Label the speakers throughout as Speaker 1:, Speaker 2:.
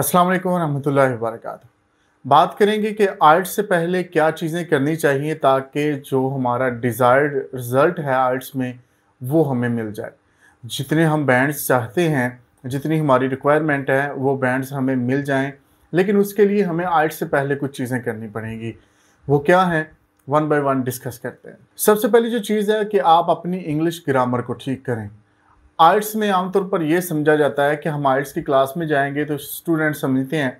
Speaker 1: السلام علیکم ورحمۃ اللہ وبرکاتہ۔ بات کریں گے کہ آرٹس سے پہلے کیا چیزیں کرنی چاہیے تاکہ جو ہمارا ڈیزائرڈ رزلٹ ہے آرٹس میں وہ ہمیں مل جائے۔ جتنے ہم بینڈز چاہتے ہیں، جتنی ہماری ریکوائرمنٹ ہے، وہ بینڈز ہمیں مل جائیں۔ لیکن اس کے لیے ہمیں آرٹس سے پہلے کچھ چیزیں کرنی پڑیں گی۔ وہ کیا ہیں؟ ون بائی ون ڈسکس کرتے ہیں۔ سب سے پہلی جو چیز ہے کہ آپ اپنی انگلش گرامر کو ٹھیک کریں۔ آرٹس میں عام طور پر یہ سمجھا جاتا ہے کہ ہم آرٹس کی کلاس میں جائیں گے تو اسٹوڈنٹ سمجھتے ہیں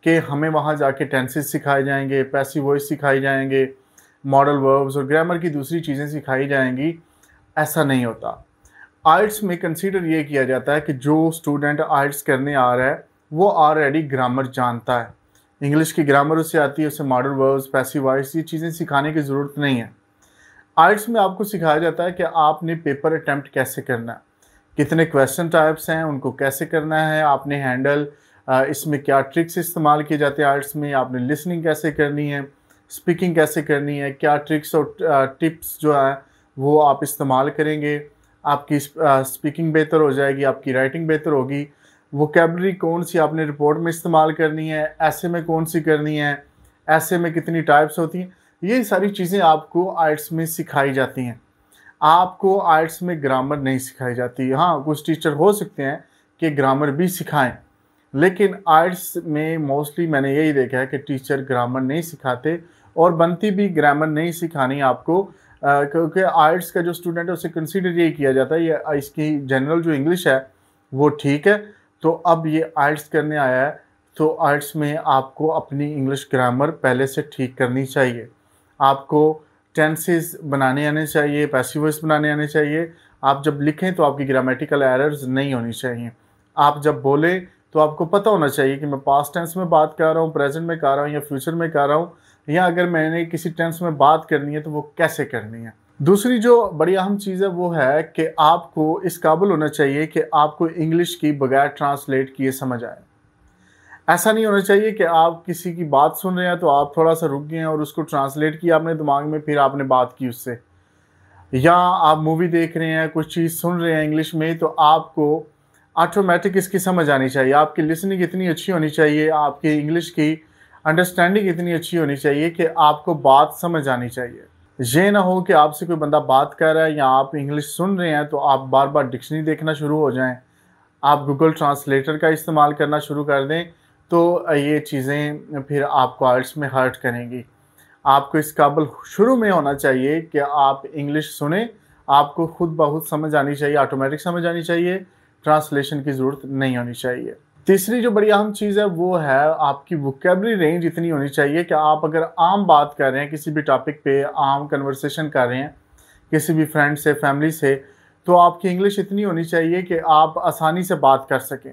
Speaker 1: کہ ہمیں وہاں جا کے ٹینسز سکھائے جائیں گے پیسی وائس سکھائی جائیں گے ماڈل وربز اور گرامر کی دوسری چیزیں سکھائی جائیں گی۔ ایسا نہیں ہوتا۔ آرٹس میں کنسیڈر یہ کیا جاتا ہے کہ جو اسٹوڈنٹ آرٹس کرنے آ رہا ہے، وہ آلریڈی گرامر جانتا ہے۔ انگلش کی گرامر اس سے آتی ہے اسے ماڈل وربز پیسی وائس یہ چیزیں سکھانے کی ضرورت نہیں ہے۔ آرٹس میں آپ کو سکھایا جاتا ہے کہ آپ نے پیپر اٹیمپٹ کیسے کرنا ہے۔ کتنے کویشچن ٹائپس ہیں، ان کو کیسے کرنا ہے، آپ نے ہینڈل اس میں کیا ٹرکس استعمال کیے جاتے ہیں آرٹس میں، آپ نے لسننگ کیسے کرنی ہے اسپیکنگ کیسے کرنی ہے، کیا ٹرکس اور ٹپس جو ہیں، وہ آپ استعمال کریں گے۔ آپ کی اسپیکنگ بہتر ہو جائے گی، آپ کی رائٹنگ بہتر ہوگی۔ وہ کیبلری کون سی آپ نے رپورٹ میں استعمال کرنی ہے، ایسے میں کون سی کرنی ہے، ایسے میں کتنی ٹائپس ہوتی ہیں، یہ ساری چیزیں آپ کو آرٹس میں سکھائی جاتی ہیں۔ آپ کو آرٹس میں گرامر نہیں سکھائی جاتی۔ ہاں کچھ ٹیچر ہو سکتے ہیں کہ گرامر بھی سکھائیں، لیکن آرٹس میں موسٹلی میں نے یہی دیکھا ہے کہ ٹیچر گرامر نہیں سکھاتے اور بنتی بھی گرامر نہیں سکھانی آپ کو کیونکہ آرٹس کا جو اسٹوڈنٹ ہے، اسے کنسیڈر یہی کیا جاتا ہے، یہ اس کی جنرل جو انگلش ہے، وہ ٹھیک ہے۔ تو اب یہ آرٹس کرنے آیا ہے، تو آرٹس میں آپ کو اپنی انگلش گرامر پہلے سے ٹھیک کرنی چاہیے۔ آپ کو ٹینسز بنانے آنے چاہیے پیسیورس بنانے آنے چاہیے۔ آپ جب لکھیں تو آپ کی گرامیٹیکل ایررز نہیں ہونی چاہیے۔ آپ جب بولیں تو آپ کو پتہ ہونا چاہیے کہ میں پاسٹ ٹینس میں بات کر رہا ہوں پریزنٹ میں کر رہا ہوں یا فیوچر میں کر رہا ہوں، یا اگر میں نے کسی ٹینس میں بات کرنی ہے تو وہ کیسے کرنی ہے۔ دوسری جو بڑی اہم چیز ہے وہ ہے کہ آپ کو اس قابل ہونا چاہیے کہ آپ کو انگلش کی بغیر ٹرانسلیٹ کیے سمجھ آئے۔ ایسا نہیں ہونا چاہیے کہ آپ کسی کی بات سن رہے ہیں تو آپ تھوڑا سا رک گئے ہیں اور اس کو ٹرانسلیٹ کیا آپ نے دماغ میں، پھر آپ نے بات کی اس سے۔ یا آپ مووی دیکھ رہے ہیں، کچھ چیز سن رہے ہیں انگلش میں، تو آپ کو آٹومیٹک اس کی سمجھ آنی چاہیے۔ آپ کی لسننگ اتنی اچھی ہونی چاہیے، آپ کی انگلش کی انڈرسٹینڈنگ اتنی اچھی ہونی چاہیے کہ آپ کو بات سمجھ آنی چاہیے۔ یہ نہ ہو کہ آپ سے کوئی بندہ بات کر رہا ہے یا آپ انگلش سن رہے ہیں تو آپ بار بار ڈکشنری دیکھنا شروع ہو جائیں۔ آپ گوگل ٹرانسلیٹر کا استعمال کرنا شروع کر دیں۔ تو یہ چیزیں پھر آپ کو آرٹس میں ہرٹ کریں گی۔ آپ کو اس قابل شروع میں ہونا چاہیے کہ آپ انگلش سنیں۔ آپ کو خود بہت سمجھ آنی چاہیے آٹومیٹک سمجھ آنی چاہیے۔ ٹرانسلیشن کی ضرورت نہیں ہونی چاہیے۔ تیسری جو بڑی اہم چیز ہے وہ ہے آپ کی وکیبری رینج اتنی ہونی چاہیے کہ آپ اگر عام بات کر رہے ہیں، کسی بھی ٹاپک پہ عام کنورسیشن کر رہے ہیں، کسی بھی فرینڈ سے فیملی سے، تو آپ کی انگلش اتنی ہونی چاہیے کہ آپ آسانی سے بات کر سکیں۔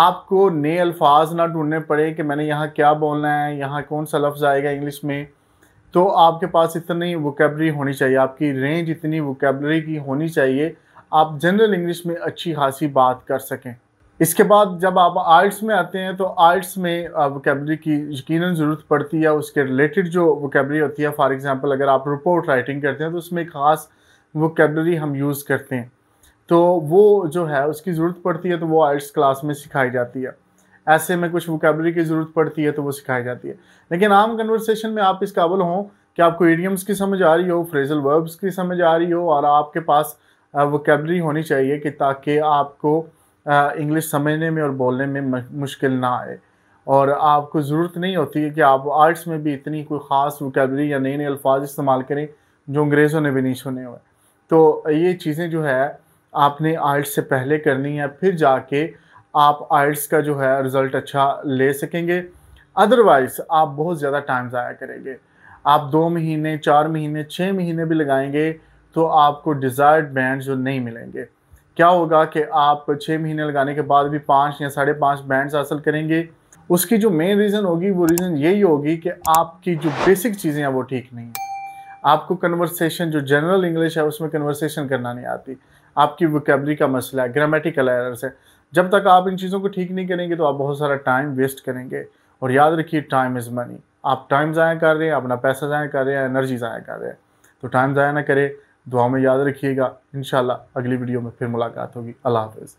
Speaker 1: آپ کو نئے الفاظ نہ ڈھونڈنے پڑے کہ میں نے یہاں کیا بولنا ہے، یہاں کون سا لفظ آئے گا انگلش میں۔ تو آپ کے پاس اتنی وکیبلری ہونی چاہیے، آپ کی رینج اتنی وکیبلری کی ہونی چاہیے، آپ جنرل انگلش میں اچھی خاصی بات کر سکیں۔ اس کے بعد جب آپ آرٹس میں آتے ہیں تو آرٹس میں وکیبلری کی یقیناً ضرورت پڑتی ہے، اس کے ریلیٹڈ جو وکیبلری ہوتی ہے فار ایگزامپل اگر آپ رپورٹ رائٹنگ کرتے ہیں تو اس میں خاص وکیبلری ہم یوز کرتے ہیں۔ تو وہ جو ہے، اس کی ضرورت پڑتی ہے تو وہ آئلٹس کلاس میں سکھائی جاتی ہے۔ ایسے میں کچھ وکیبلری کی ضرورت پڑتی ہے تو وہ سکھائی جاتی ہے۔ لیکن عام کنورسیشن میں آپ اس قابل ہوں کہ آپ کو ایڈیمس کی سمجھ آ رہی ہو فریزل وربس کی سمجھ آ رہی ہو اور آپ کے پاس وکیبلری ہونی چاہیے کہ تاکہ آپ کو انگلش سمجھنے میں اور بولنے میں مشکل نہ آئے۔ اور آپ کو ضرورت نہیں ہوتی کہ آپ آرٹس میں بھی اتنی کوئی خاص وکیبلری یا نئے نئے الفاظ استعمال کریں جو انگریزوں نے بھی نہیں سنے ہوئے۔ تو یہ چیزیں جو ہے آپ نے آئلٹس سے پہلے کرنی ہے، پھر جا کے آپ آئلٹس کا جو ہے رزلٹ اچھا لے سکیں گے۔ ادروائز آپ بہت زیادہ ٹائم ضائع کریں گے۔ آپ دو مہینے، چار مہینے، چھ مہینے بھی لگائیں گے تو آپ کو ڈیزائرڈ بینڈ جو نہیں ملیں گے۔ کیا ہوگا کہ آپ چھ مہینے لگانے کے بعد بھی پانچ یا ساڑھے پانچ بینڈز حاصل کریں گے۔ اس کی جو مین ریزن ہوگی، وہ ریزن یہی ہوگی کہ آپ کی جو بیسک چیزیں ہیں وہ ٹھیک نہیں ہیں۔ آپ کو کنورسیشن جو جنرل انگلش ہے، اس میں کنورسیشن کرنا نہیں آتی۔ آپ کی وکیبری کا مسئلہ ہے گرامیٹیکل ایررز ہے جب تک آپ ان چیزوں کو ٹھیک نہیں کریں گے تو آپ بہت سارا ٹائم ویسٹ کریں گے۔ اور یاد رکھیے ٹائم از منی آپ ٹائم ضائع کر رہے ہیں اپنا پیسہ ضائع کر رہے ہیں انرجی ضائع کر رہے ہیں۔ تو ٹائم ضائع نہ کرے۔ دعا میں یاد رکھیے گا۔ انشاءاللہ اگلی ویڈیو میں پھر ملاقات ہوگی۔ اللہ حافظ۔